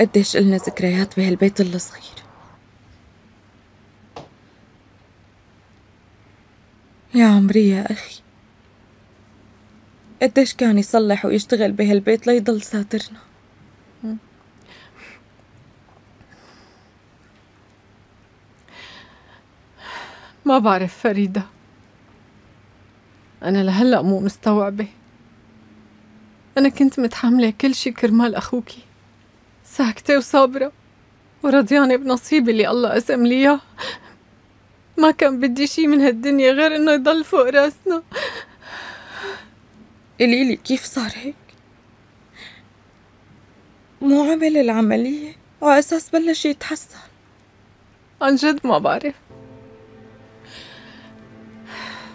قديش إلنا ذكريات بهالبيت الصغير يا عمري يا أخي. قديش كان يصلح ويشتغل بهالبيت ليضل ساترنا. ما بعرف فريدة. أنا لهلأ مو مستوعبة. أنا كنت متحملة كل شي كرمال أخوكي. ساكتة وصابرة. ورضيانة بنصيبي اللي الله قسم لي إياه. ما كان بدي شي من هالدنيا غير إنه يضل فوق راسنا. قوليلي كيف صار هيك؟ مو عمل العملية؟ وعلى أساس بلش يتحسن عن جد ما بعرف.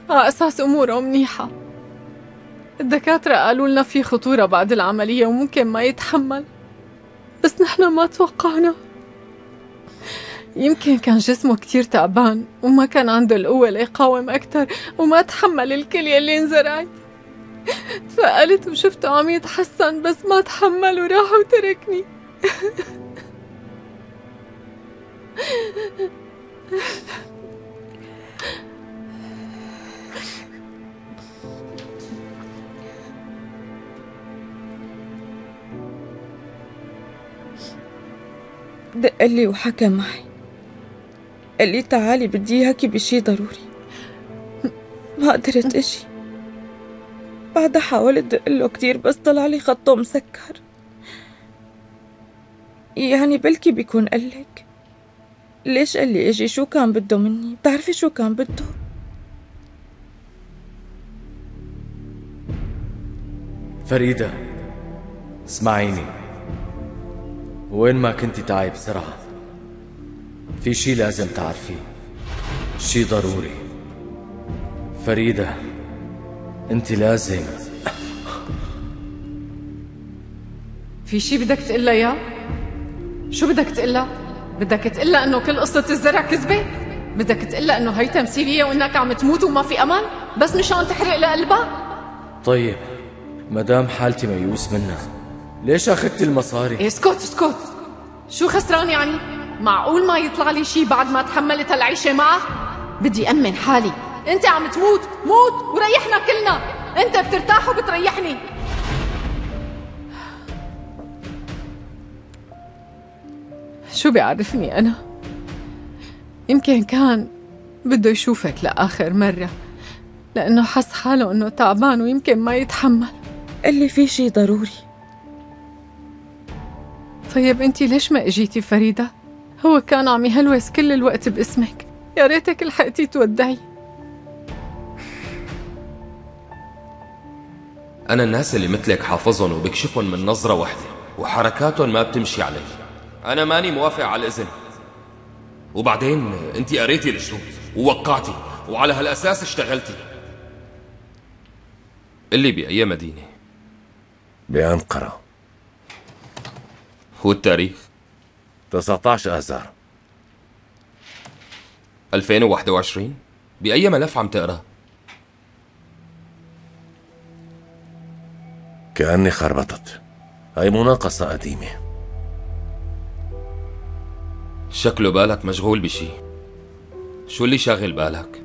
على أساس أموره منيحة. الدكاترة قالوا لنا في خطورة بعد العملية وممكن ما يتحمل. بس نحن ما توقعنا. يمكن كان جسمه كتير تعبان وما كان عنده القوة ليقاوم أكتر وما تحمل الكلية اللي انزرعت. تفقلت وشفته عم يتحسن بس ما تحمل وراح وتركني. دق لي وحكى معي. قال لي تعالي بدي اياكي بشي ضروري. ما قدرت أجي بعدها حاولت دق له كتير بس طلع لي خطه مسكر. يعني بلكي بيكون قلك ليش قال لي أجي شو كان بده مني؟ بتعرفي شو كان بده؟ فريدة اسمعيني. وين ما كنتي تعي بسرعة. في شي لازم تعرفيه. شي ضروري. فريدة انت لازم. في شي بدك تقلها يا؟ شو بدك تقلها؟ بدك تقلها إنه كل قصة الزرع كذبة؟ بدك تقلها إنه هي تمثيلية وإنك عم تموت وما في امل بس مشان تحرق لقلبها؟ طيب مدام حالتي ميؤوس منها. ليش اخذتي المصاري؟ إيه، اسكت اسكت. شو خسران يعني؟ معقول ما يطلع لي شي بعد ما تحملت هالعيشة معه؟ بدي أمن حالي. أنت عم تموت موت وريحنا كلنا. أنت بترتاح وبتريحني. شو بيعرفني أنا؟ يمكن كان بده يشوفك لآخر مرة لأنه حس حاله إنه تعبان ويمكن ما يتحمل. قال لي في شي ضروري. طيب انت ليش ما إجيتي فريدة؟ هو كان عم يهلوس كل الوقت باسمك. يا ريتك لحقتي تودعي. أنا الناس اللي مثلك حافظهم وبكشفهم من نظرة واحدة وحركاتهم ما بتمشي علي. أنا ماني موافق على الإذن. وبعدين أنت قريتي الشروط ووقعتي وعلى هالأساس اشتغلتي. اللي بأي مدينة؟ بأنقرة. والتاريخ 19 آذار. 2021 بأي ملف عم تقرأ؟ كأني خربطت. هاي مناقصة قديمة. شكله بالك مشغول بشي. شو اللي شاغل بالك؟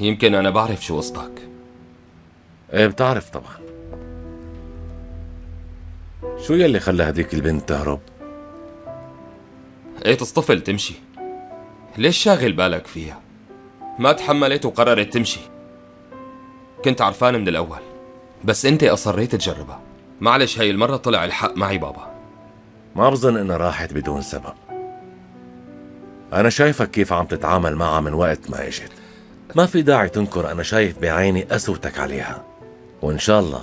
يمكن أنا بعرف شو قصدك. إيه بتعرف طبعا. شو يلي خلى هديك البنت تهرب؟ إيه تصطفل تمشي. ليش شاغل بالك فيها؟ ما تحملت وقررت تمشي. كنت عرفان من الأول بس أنت أصريت تجربها معلش هاي المرة طلع الحق معي بابا. ما بظن إنها راحت بدون سبب. أنا شايفك كيف عم تتعامل معها من وقت ما إجت. ما في داعي تنكر أنا شايف بعيني قسوتك عليها. وإن شاء الله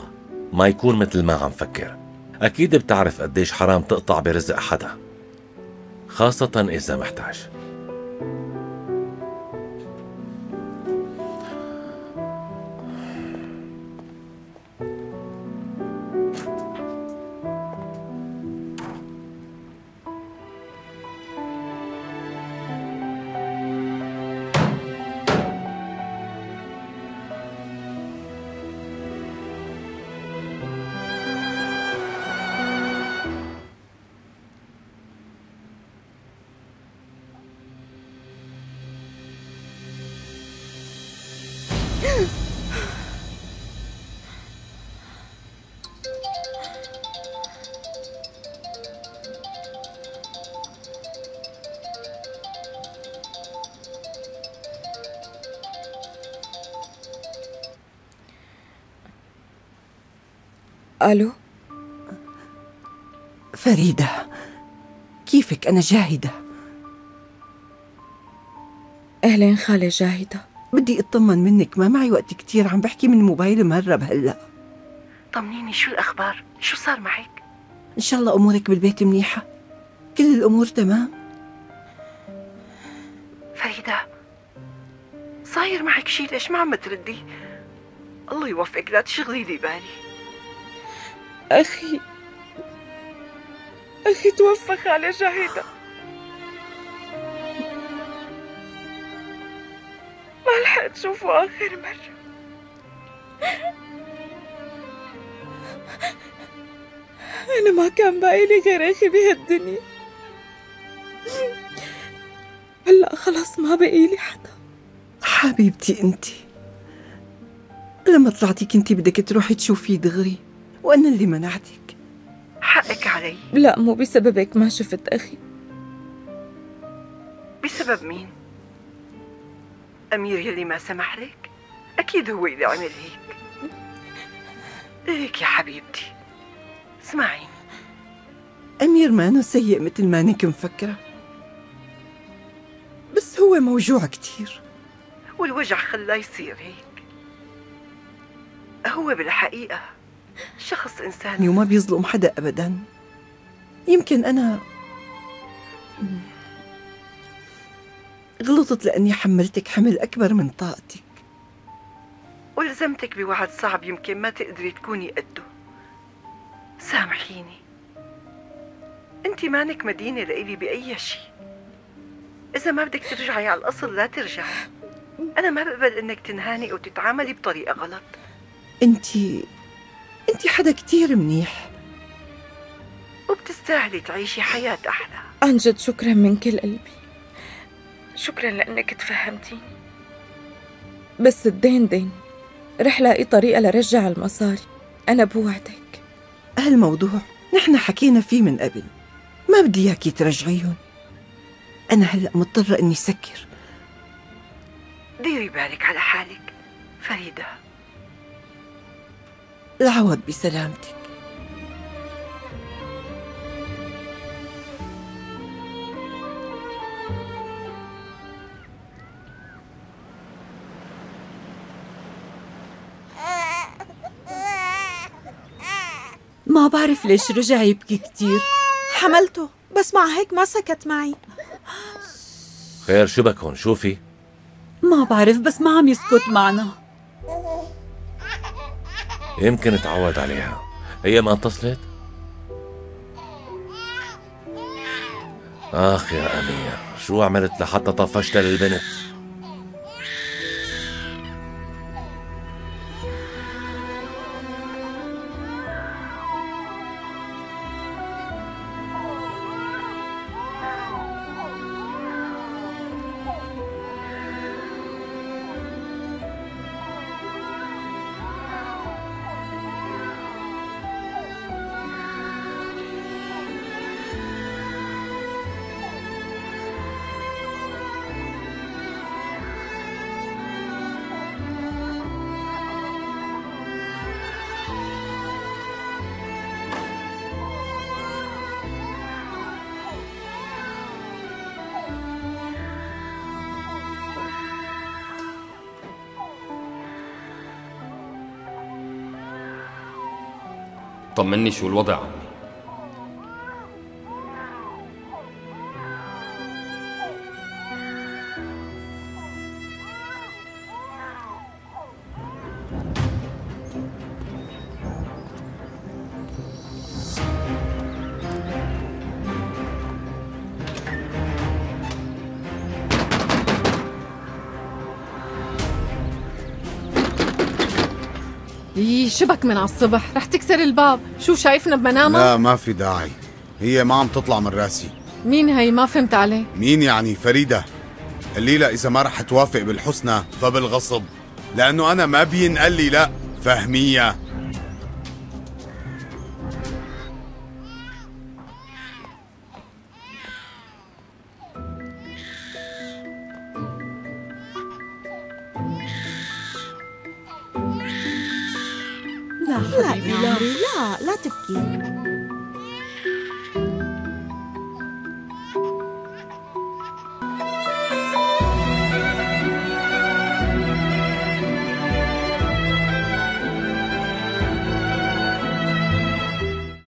ما يكون مثل ما عم فكر. أكيد بتعرف قديش حرام تقطع برزق حدا خاصة إذا محتاج. ألو؟ فريدة كيفك؟ أنا جاهدة. أهلين خالة جاهدة. بدي أطمن منك ما معي وقت كتير عم بحكي من موبايل مهرب هلأ. طمنيني شو الأخبار؟ شو صار معك؟ إن شاء الله أمورك بالبيت منيحة. كل الأمور تمام؟ فريدة صاير معك شي؟ ليش ما عم تردي؟ الله يوفقك لا تشغلي لي بالي. أخي أخي توفى خالة جاهدة ما لحقت شوفه آخر مرة. أنا ما كان باقي غير أخي بهالدنيا. هلا خلص ما بقي لي حدا. حبيبتي انت لما طلعتي كنتي بدك تروحي تشوفيه دغري؟ وأنا اللي منعتك. حقك علي. لا مو بسببك ما شفت أخي. بسبب مين؟ أمير يلي ما سمح لك؟ أكيد هو اللي عمل هيك. ليك يا حبيبتي. اسمعي. أمير ما سيء مثل ما انك مفكرة. بس هو موجوع كتير. والوجع خلاه يصير هيك. هو بالحقيقة شخص إنساني وما بيظلم حدا أبدا. يمكن أنا غلطت لأني حملتك حمل أكبر من طاقتك. ولزمتك بوعد صعب يمكن ما تقدري تكوني قده. سامحيني. أنت مانك مدينة لإلي بأي شيء. إذا ما بدك ترجعي على الأصل لا ترجعي. أنا ما بقبل إنك تنهاني أو تتعاملي بطريقة غلط. أنت أنت حدا كتير منيح. وبتستاهلي تعيشي حياة أحلى. عن جد شكرا من كل قلبي. شكرا لأنك تفهمتيني. بس الدين دين. رح لاقي طريقة لرجع المصاري. أنا بوعدك. هالموضوع نحن حكينا فيه من قبل. ما بدي اياكي ترجعيهم. أنا هلأ مضطرة إني سكر. ديري بالك على حالك. فريدة. العوض بسلامتك. ما بعرف ليش رجع يبكي كتير. حملته بس مع هيك ما سكت معي. خير شو بكون؟ شو في؟ ما بعرف بس ما عم يسكت معنا. يمكن تعود عليها. هي ما اتصلت؟ آخ يا أمير شو عملت لحتى طفشت للبنت؟ طمني شو الوضع عمي. يي شبك من على الصبح. رح تكسر الباب. شو شايفنا بمنامك لا ما في داعي. هي ما عم تطلع من راسي. مين هي؟ ما فهمت عليه. مين يعني؟ فريدة. الليلة إذا ما رح توافق بالحسنى فبالغصب. لأنه أنا ما بينقال لي لا. فهمية. لا حبيبي لا لا لا تبكي